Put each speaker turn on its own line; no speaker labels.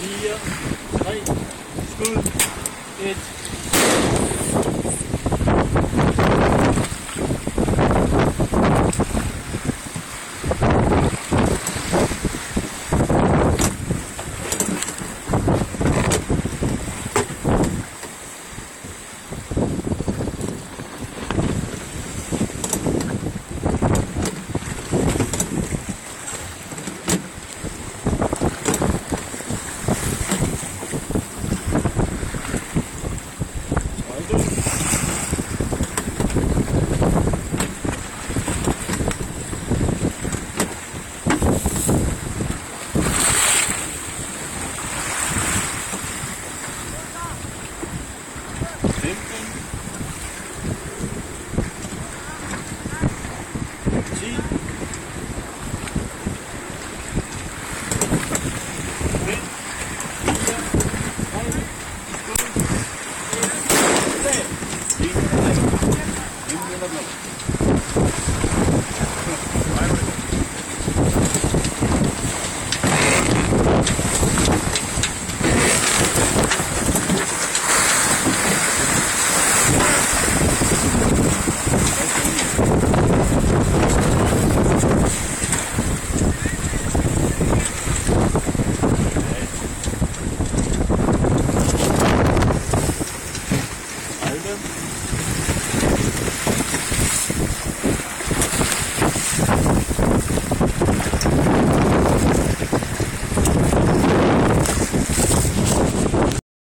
4, 3, skud, 1. Thank you.